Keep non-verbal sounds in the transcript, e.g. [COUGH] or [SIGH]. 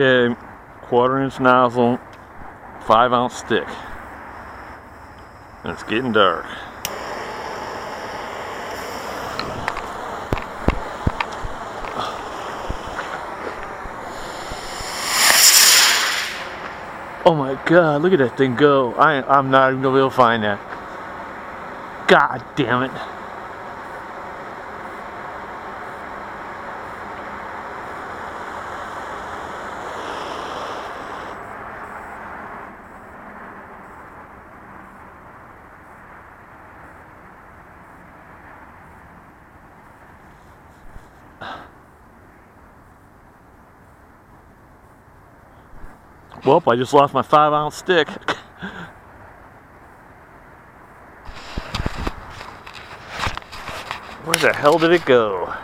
Okay, quarter inch nozzle, five ounce stick. And it's getting dark. Oh my god, look at that thing go. I, I'm not even gonna be able to find that. God damn it. Well, I just lost my five ounce stick. [LAUGHS] Where the hell did it go?